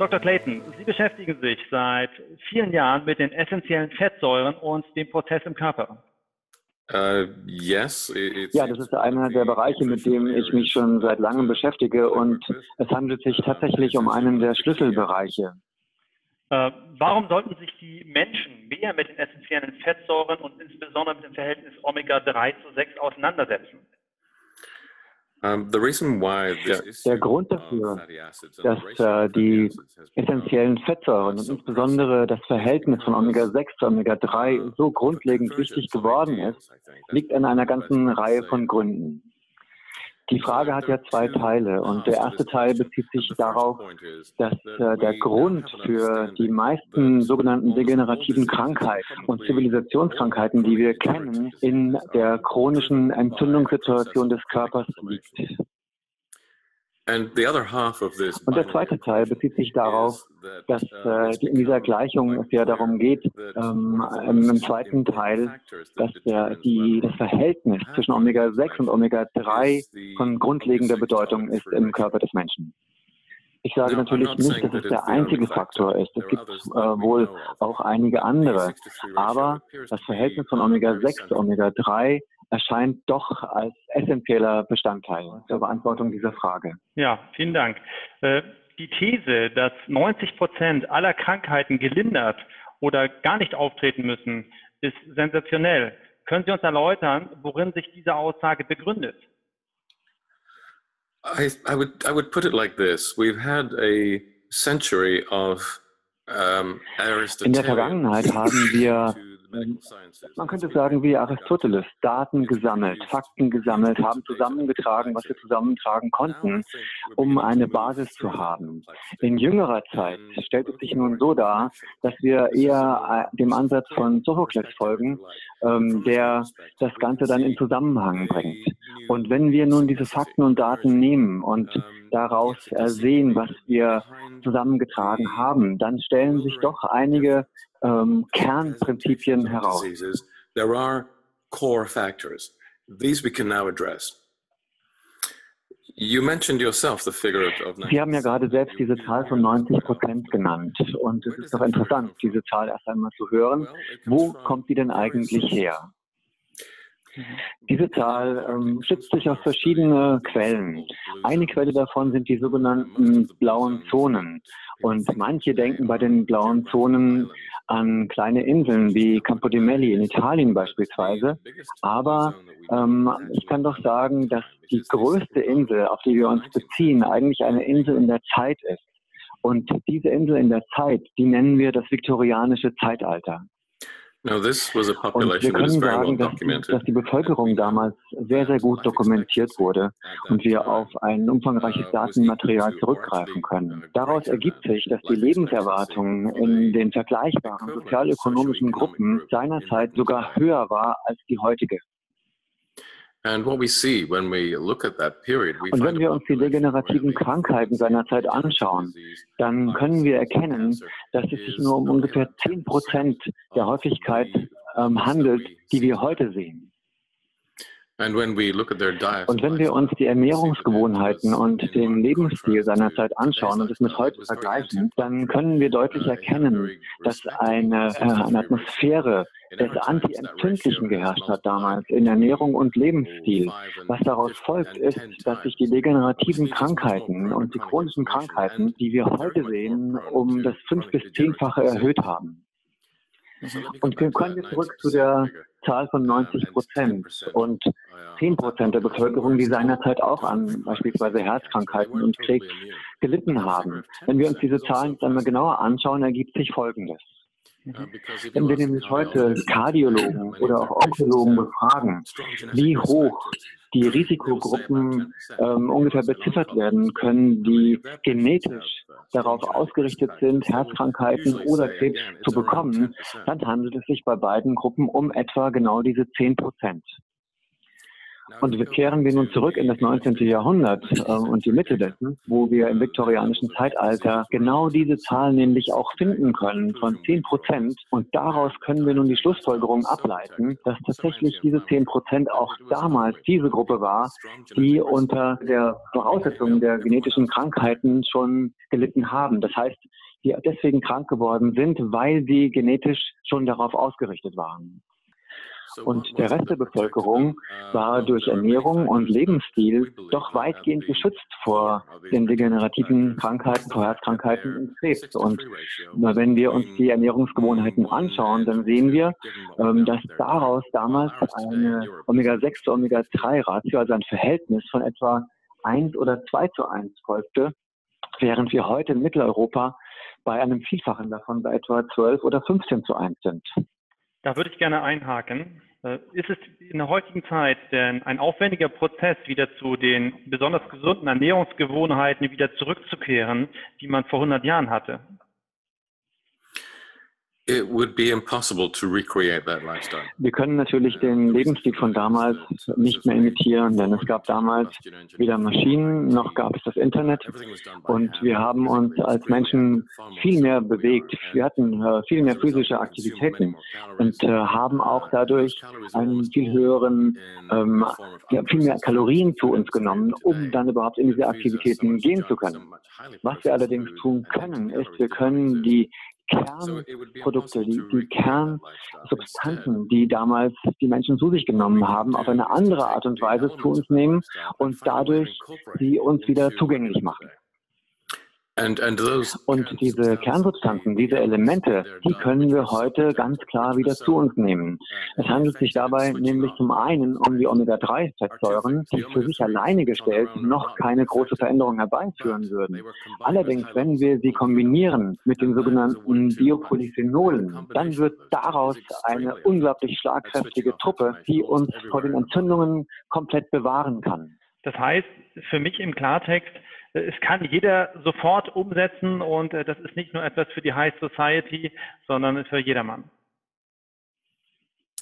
Dr. Clayton, Sie beschäftigen sich seit vielen Jahren mit den essentiellen Fettsäuren und dem Prozess im Körper. Uh, yes, ja, das ist einer der Bereiche, mit dem ich mich schon seit langem beschäftige und es handelt sich tatsächlich um einen der Schlüsselbereiche. Äh, warum sollten sich die Menschen mehr mit den essentiellen Fettsäuren und insbesondere mit dem Verhältnis Omega-3 zu 6 auseinandersetzen? Der Grund dafür, dass äh, die essentiellen Fettsäuren und insbesondere das Verhältnis von Omega-6 zu Omega-3 so grundlegend wichtig geworden ist, liegt an einer ganzen Reihe von Gründen. Die Frage hat ja zwei Teile und der erste Teil bezieht sich darauf, dass äh, der Grund für die meisten sogenannten degenerativen Krankheiten und Zivilisationskrankheiten, die wir kennen, in der chronischen Entzündungssituation des Körpers liegt. Und der zweite Teil bezieht sich darauf, dass äh, in dieser Gleichung es ja darum geht, ähm, im zweiten Teil, dass der, die, das Verhältnis zwischen Omega-6 und Omega-3 von grundlegender Bedeutung ist im Körper des Menschen. Ich sage natürlich nicht, dass es der einzige Faktor ist. Es gibt äh, wohl auch einige andere. Aber das Verhältnis von Omega-6 zu Omega-3 erscheint doch als essentieller Bestandteil der Beantwortung dieser Frage. Ja, vielen Dank. Äh, die These, dass 90 Prozent aller Krankheiten gelindert oder gar nicht auftreten müssen, ist sensationell. Können Sie uns erläutern, worin sich diese Aussage begründet? I, I would I would put it like this: We've had a century of um, In der Vergangenheit haben wir man könnte sagen, wie Aristoteles, Daten gesammelt, Fakten gesammelt, haben zusammengetragen, was wir zusammentragen konnten, um eine Basis zu haben. In jüngerer Zeit stellt es sich nun so dar, dass wir eher äh, dem Ansatz von Sophokles folgen, ähm, der das Ganze dann in Zusammenhang bringt. Und wenn wir nun diese Fakten und Daten nehmen und daraus sehen, was wir zusammengetragen haben, dann stellen sich doch einige ähm, Kernprinzipien heraus. There are core factors. These we can now address. You mentioned yourself the figure of Sie haben ja gerade selbst diese Zahl von 90 Prozent genannt. Und es ist doch interessant, diese Zahl erst einmal zu hören. Wo kommt sie denn eigentlich her? Diese Zahl ähm, stützt sich auf verschiedene Quellen. Eine Quelle davon sind die sogenannten blauen Zonen. Und manche denken bei den blauen Zonen an kleine Inseln wie Campo di Melli in Italien beispielsweise. Aber ähm, ich kann doch sagen, dass die größte Insel, auf die wir uns beziehen, eigentlich eine Insel in der Zeit ist. Und diese Insel in der Zeit, die nennen wir das viktorianische Zeitalter. Und wir können sagen, dass, dass, die Bevölkerung damals sehr, sehr gut dokumentiert wurde und wir auf ein umfangreiches uh, Datenmaterial zurückgreifen können. Daraus ergibt sich, dass die Lebenserwartung in den vergleichbaren sozialökonomischen Gruppen seinerzeit sogar höher war als die heutige. Und wenn wir uns die degenerativen Krankheiten seiner Zeit anschauen, dann können wir erkennen, dass es sich nur um ungefähr 10 Prozent der Häufigkeit ähm, handelt, die wir heute sehen. Und wenn wir uns die Ernährungsgewohnheiten und den Lebensstil seiner Zeit anschauen und es mit heute vergleichen, dann können wir deutlich erkennen, dass eine, äh, eine Atmosphäre des Anti-Entzündlichen geherrscht hat damals in Ernährung und Lebensstil. Was daraus folgt, ist, dass sich die degenerativen Krankheiten und die chronischen Krankheiten, die wir heute sehen, um das fünf- bis zehnfache erhöht haben. Und wir kommen jetzt zurück zu der Zahl von 90 Prozent und 10 Prozent der Bevölkerung, die seinerzeit auch an beispielsweise Herzkrankheiten und Krebs gelitten haben. Wenn wir uns diese Zahlen einmal genauer anschauen, ergibt sich Folgendes. Wenn wir nämlich heute Kardiologen oder auch Onkologen befragen, wie hoch die Risikogruppen ähm, ungefähr beziffert werden können, die genetisch darauf ausgerichtet sind, Herzkrankheiten oder Krebs zu bekommen, dann handelt es sich bei beiden Gruppen um etwa genau diese 10 Prozent. Und wir kehren wir nun zurück in das 19. Jahrhundert äh, und die Mitte dessen, wo wir im viktorianischen Zeitalter genau diese Zahl nämlich auch finden können von 10 Prozent. Und daraus können wir nun die Schlussfolgerung ableiten, dass tatsächlich diese 10 Prozent auch damals diese Gruppe war, die unter der Voraussetzung der genetischen Krankheiten schon gelitten haben. Das heißt, die deswegen krank geworden sind, weil sie genetisch schon darauf ausgerichtet waren. Und der Rest der Bevölkerung war durch Ernährung und Lebensstil doch weitgehend geschützt vor den degenerativen Krankheiten, vor Herzkrankheiten und Krebs. Und wenn wir uns die Ernährungsgewohnheiten anschauen, dann sehen wir, ähm, dass daraus damals eine Omega-6 zu Omega-3-Ratio, also ein Verhältnis von etwa 1 oder 2 zu 1 folgte, während wir heute in Mitteleuropa bei einem Vielfachen davon bei etwa 12 oder 15 zu 1 sind. Da würde ich gerne einhaken. Äh, ist es in der heutigen Zeit denn ein aufwendiger Prozess, wieder zu den besonders gesunden Ernährungsgewohnheiten wieder zurückzukehren, die man vor 100 Jahren hatte? Wir können natürlich den Lebensstil von damals nicht mehr imitieren, denn es gab damals weder Maschinen noch gab es das Internet und wir haben uns als Menschen viel mehr bewegt. Wir hatten äh, viel mehr physische Aktivitäten und äh, haben auch dadurch einen viel höheren, ähm, viel mehr Kalorien zu uns genommen, um dann überhaupt in diese Aktivitäten gehen zu können. Was wir allerdings tun können, ist, wir können die Kernprodukte, die, die Kernsubstanzen, die damals die Menschen zu sich genommen haben, auf eine andere Art und Weise zu uns nehmen und dadurch sie uns wieder zugänglich machen. Und diese Kernsubstanzen, diese Elemente, die können wir heute ganz klar wieder zu uns nehmen. Es handelt sich dabei nämlich zum einen um die Omega-3-Fettsäuren, die für sich alleine gestellt noch keine große Veränderung herbeiführen würden. Allerdings, wenn wir sie kombinieren mit den sogenannten Biopolyphenolen, dann wird daraus eine unglaublich schlagkräftige Truppe, die uns vor den Entzündungen komplett bewahren kann. Das heißt, für mich im Klartext, es kann jeder sofort umsetzen und äh, das ist nicht nur etwas für die High Society, sondern für jedermann.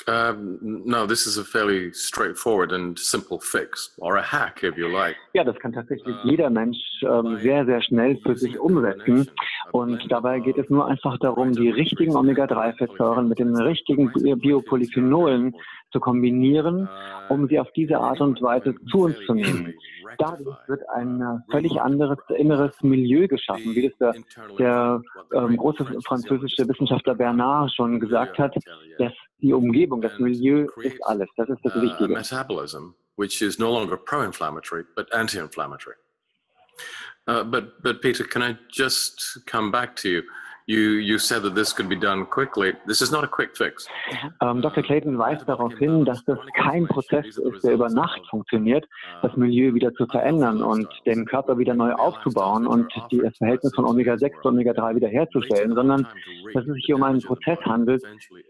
Um, no, this is a fairly straightforward and simple fix, or a hack, if you like. Ja, das kann tatsächlich uh, jeder Mensch ähm, sehr, sehr schnell für sich umsetzen. Und dabei geht es nur einfach darum, die richtigen Omega-3-Fettsäuren mit den richtigen Biopolyphenolen zu kombinieren, um sie auf diese Art und Weise zu uns zu nehmen. Dadurch wird ein äh, völlig anderes inneres Milieu geschaffen, wie das der, der ähm, große französische Wissenschaftler Bernard schon gesagt hat, dass die Umgebung, das Milieu ist alles. Das ist das uh, Wichtige. Metabolism, which is no longer pro-inflammatory, but anti-inflammatory. Uh, but, but Peter, can I just come back to you? You, you said that this could be done quickly. This is not a quick fix. Ähm, Dr. Clayton weist darauf hin, dass das kein Prozess ist, der über Nacht funktioniert, das Milieu wieder zu verändern und den Körper wieder neu aufzubauen und das Verhältnis von Omega-6 zu Omega-3 wiederherzustellen, sondern dass es sich hier um einen Prozess handelt,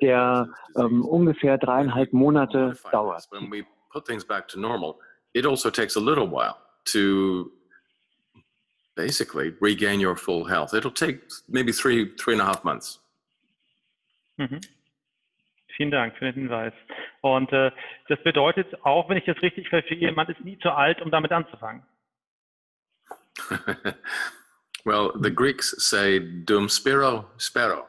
der ähm, ungefähr dreieinhalb Monate dauert. It also takes a little while to basically regain your full health. It'll take maybe three, three and a half months. Mhm. Vielen Dank für den Hinweis. Und äh, das bedeutet auch, wenn ich das richtig verstehe, man ist nie zu alt, um damit anzufangen. well, the Greeks say dum spiro spero,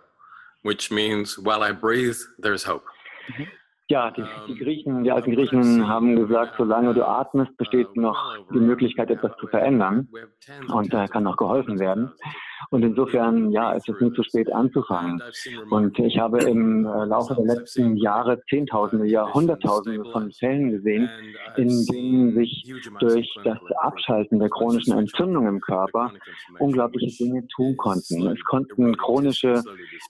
which means while I breathe, there's hope. Mhm. Ja, die, die, Griechen, die alten Griechen haben gesagt, solange du atmest, besteht noch die Möglichkeit, etwas zu verändern. Und da kann noch geholfen werden. Und insofern, ja, es ist nie zu spät anzufangen. Und ich habe im äh, Laufe der letzten Jahre Zehntausende, ja Hunderttausende von Fällen gesehen, in denen sich durch das Abschalten der chronischen Entzündung im Körper unglaubliche Dinge tun konnten. Es konnten chronische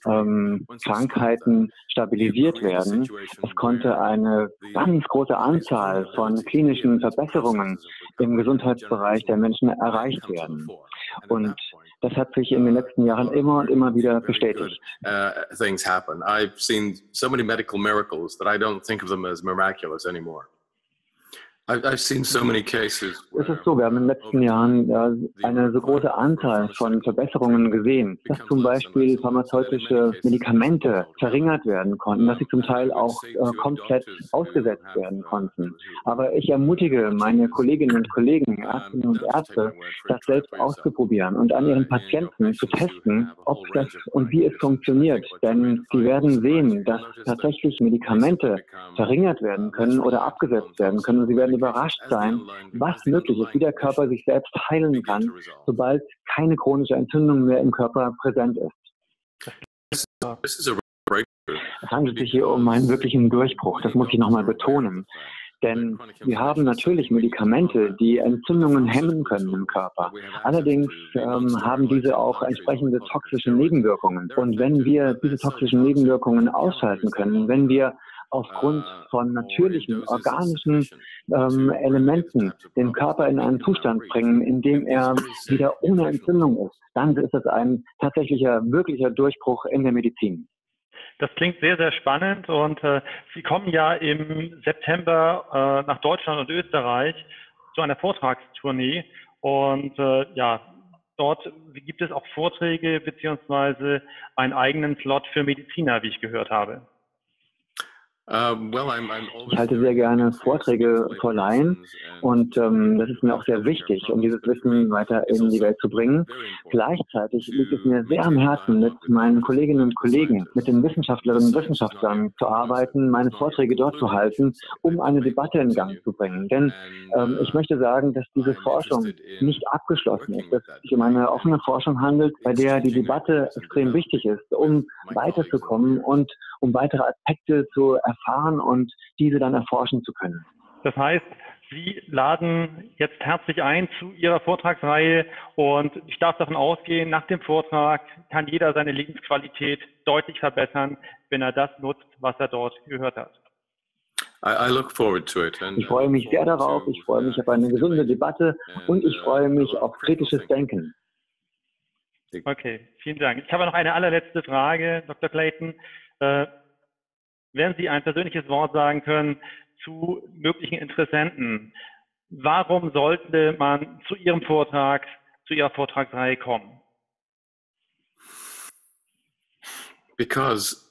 ähm, Krankheiten stabilisiert werden. Es konnte eine ganz große Anzahl von klinischen Verbesserungen im Gesundheitsbereich der Menschen erreicht werden. Und das hat sich in den letzten Jahren immer und immer wieder bestätigt. Uh, things happen. I've seen so many medical miracles that I don't think of them as miraculous anymore. Es ist so, wir haben in den letzten Jahren ja, eine so große Anzahl von Verbesserungen gesehen, dass zum Beispiel pharmazeutische Medikamente verringert werden konnten, dass sie zum Teil auch äh, komplett ausgesetzt werden konnten. Aber ich ermutige meine Kolleginnen und Kollegen, Ärztinnen und Ärzte, das selbst auszuprobieren und an ihren Patienten zu testen, ob das und wie es funktioniert. Denn sie werden sehen, dass tatsächlich Medikamente verringert werden können oder abgesetzt werden können. Und sie werden überrascht sein, was möglich ist, wie der Körper sich selbst heilen kann, sobald keine chronische Entzündung mehr im Körper präsent ist. Es handelt sich hier um einen wirklichen Durchbruch, das muss ich nochmal betonen. Denn wir haben natürlich Medikamente, die Entzündungen hemmen können im Körper. Allerdings ähm, haben diese auch entsprechende toxische Nebenwirkungen. Und wenn wir diese toxischen Nebenwirkungen ausschalten können, wenn wir aufgrund von natürlichen, organischen ähm, Elementen den Körper in einen Zustand bringen, in dem er wieder ohne Entzündung ist, dann ist es ein tatsächlicher, wirklicher Durchbruch in der Medizin. Das klingt sehr, sehr spannend und äh, Sie kommen ja im September äh, nach Deutschland und Österreich zu einer Vortragstournee und äh, ja, dort gibt es auch Vorträge beziehungsweise einen eigenen Slot für Mediziner, wie ich gehört habe. Ich halte sehr gerne Vorträge vor Laien und ähm, das ist mir auch sehr wichtig, um dieses Wissen weiter in die Welt zu bringen. Gleichzeitig liegt es mir sehr am Herzen, mit meinen Kolleginnen und Kollegen, mit den Wissenschaftlerinnen und Wissenschaftlern zu arbeiten, meine Vorträge dort zu halten, um eine Debatte in Gang zu bringen. Denn ähm, ich möchte sagen, dass diese Forschung nicht abgeschlossen ist, dass es sich um eine offene Forschung handelt, bei der die Debatte extrem wichtig ist, um weiterzukommen und um weitere Aspekte zu erfahren erfahren und diese dann erforschen zu können. Das heißt, Sie laden jetzt herzlich ein zu Ihrer Vortragsreihe und ich darf davon ausgehen, nach dem Vortrag kann jeder seine Lebensqualität deutlich verbessern, wenn er das nutzt, was er dort gehört hat. Ich freue mich sehr darauf, ich freue mich auf eine gesunde Debatte und ich freue mich auf kritisches Denken. Okay, vielen Dank. Ich habe noch eine allerletzte Frage, Dr. Clayton. Wenn Sie ein persönliches Wort sagen können zu möglichen Interessenten, warum sollte man zu Ihrem Vortrag, zu Ihrer Vortragsreihe kommen? Because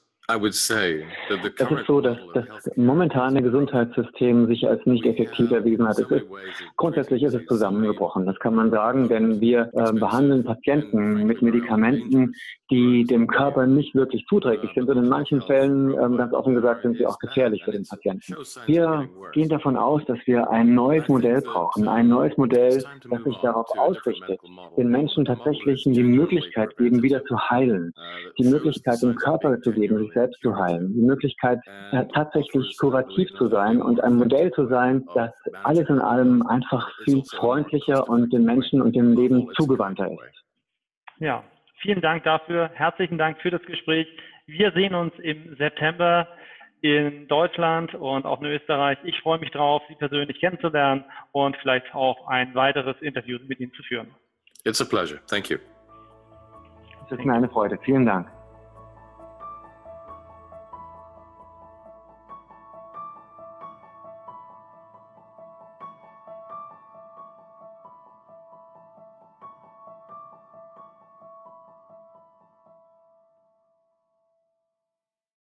es ist so, dass das momentane Gesundheitssystem sich als nicht effektiv erwiesen hat. Ist, grundsätzlich ist es zusammengebrochen. Das kann man sagen, denn wir äh, behandeln Patienten mit Medikamenten, die dem Körper nicht wirklich zuträglich sind. Und in manchen Fällen, ähm, ganz offen gesagt, sind sie auch gefährlich für den Patienten. Wir gehen davon aus, dass wir ein neues Modell brauchen, ein neues Modell, das sich darauf ausrichtet, den Menschen tatsächlich die Möglichkeit geben, wieder zu heilen, die Möglichkeit dem Körper zu geben, sich selbst zu heilen, die Möglichkeit, äh, tatsächlich kurativ zu sein und ein Modell zu sein, das alles in allem einfach viel freundlicher und den Menschen und dem Leben zugewandter ist. Ja, vielen Dank dafür. Herzlichen Dank für das Gespräch. Wir sehen uns im September in Deutschland und auch in Österreich. Ich freue mich darauf, Sie persönlich kennenzulernen und vielleicht auch ein weiteres Interview mit Ihnen zu führen. It's a pleasure. Thank you. Es ist mir eine Freude. Vielen Dank.